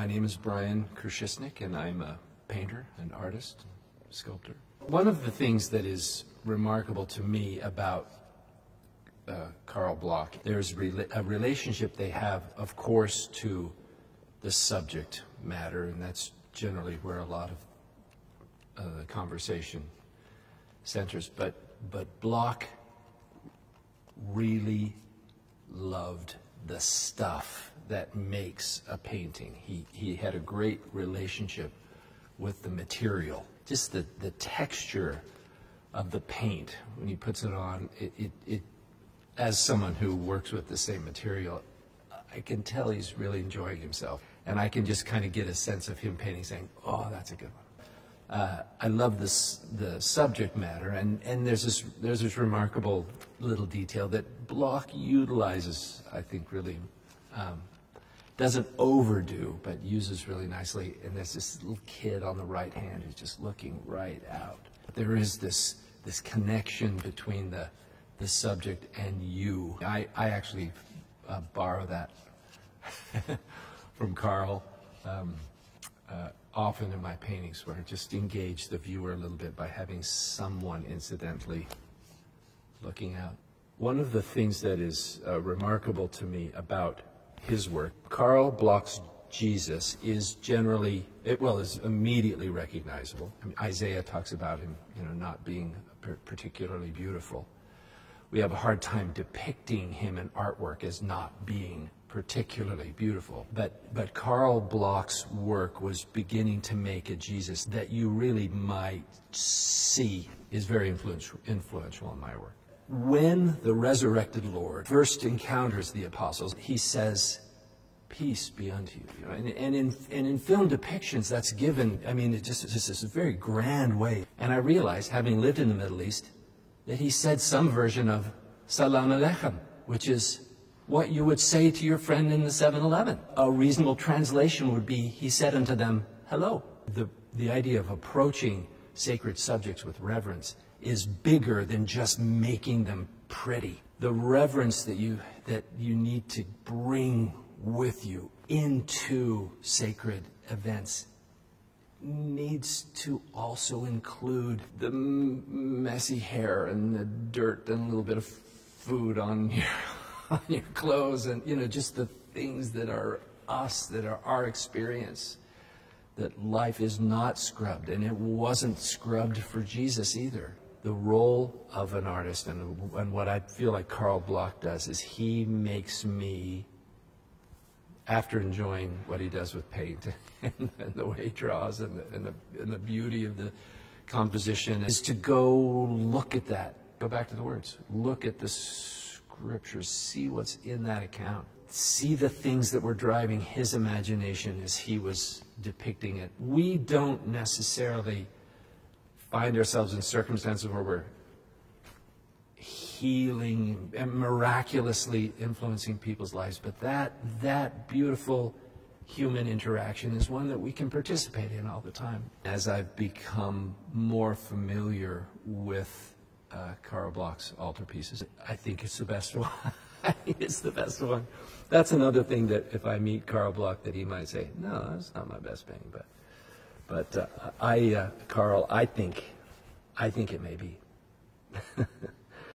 My name is Brian Kershisnik, and I'm a painter, an artist, sculptor. One of the things that is remarkable to me about uh, Carl Bloch, there's rela- a relationship they have, of course, to the subject matter, and that's generally where a lot of uh, conversation centers. But but Bloch really loved the stuff that makes a painting. He, he had a great relationship with the material, just the, the texture of the paint when he puts it on. It, it, it, as someone who works with the same material, I can tell he's really enjoying himself. And I can just kind of get a sense of him painting, saying, oh, that's a good one uh, I love this the subject matter, and, and there's this there's this remarkable little detail that Bloch utilizes, I think, really um, doesn't overdo, but uses really nicely. And there's this little kid on the right hand who's just looking right out. There is this this connection between the the subject and you. I I actually uh, borrow that from Carl. Um, uh, often in my paintings where I just engage the viewer a little bit by having someone incidentally looking out. One of the things that is uh, remarkable to me about his work, Carl Bloch's Jesus is generally, it, well, is immediately recognizable. I mean, Isaiah talks about him, you know, not being particularly beautiful. We have a hard time depicting him in artwork as not being particularly beautiful. But, but Carl Bloch's work was beginning to make a Jesus that you really might see is very influential, influential in my work. When the resurrected Lord first encounters the apostles, he says, peace be unto you. you know, and, and, in, and in film depictions, that's given, I mean, it just, it's just a very grand way. And I realized, having lived in the Middle East, that he said some version of Salam Aleichem, which is what you would say to your friend in the 7-Eleven. A reasonable translation would be, he said unto them, hello. The, the idea of approaching sacred subjects with reverence is bigger than just making them pretty. The reverence that you, that you need to bring with you into sacred events needs to also include the messy hair and the dirt and a little bit of food on your on your clothes and, you know, just the things that are us, that are our experience. That life is not scrubbed, and it wasn't scrubbed for Jesus either. The role of an artist, and, and what I feel like Carl Bloch does, is he makes me, after enjoying what he does with paint and, and the way he draws and the, and, the, and the beauty of the composition, is to go look at that. Go back to the words. Look at the scriptures, see what's in that account. See the things that were driving his imagination as he was depicting it. We don't necessarily find ourselves in circumstances where we're healing and miraculously influencing people's lives, but that, that beautiful human interaction is one that we can participate in all the time. As I've become more familiar with uh, Carl Bloch's altarpieces. I think it's the best one. It's the best one. That's another thing that if I meet Carl Bloch, that he might say, no, that's not my best painting. But, but uh, I, uh, Carl, I think, I think it may be.